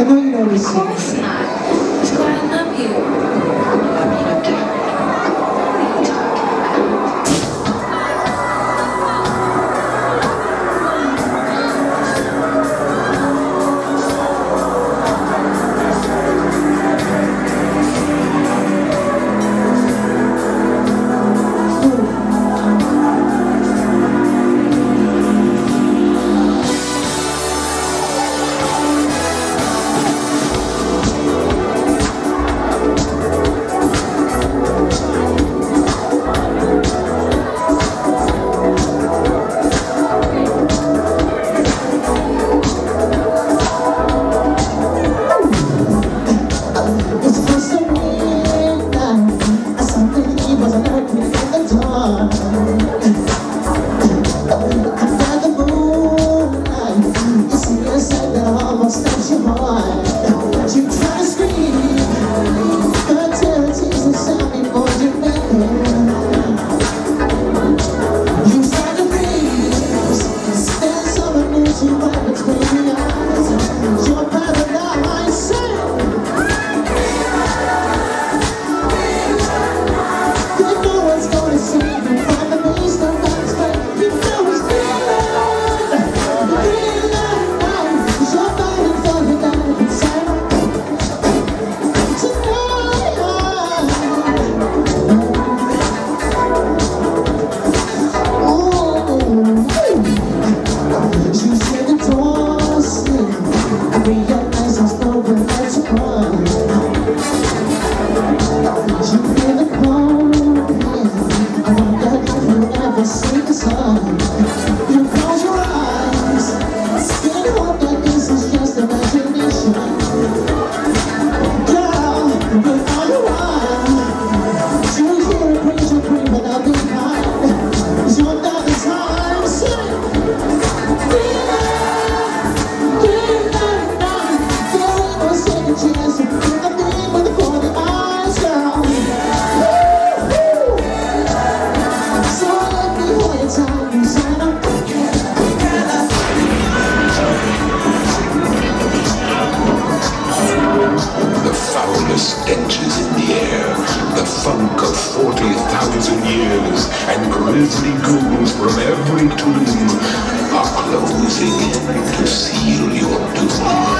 I know you know this. Of course not. しいわ Maria. stenches in the air, the funk of 40,000 years, and grisly ghouls from every tomb are closing in to seal your doom.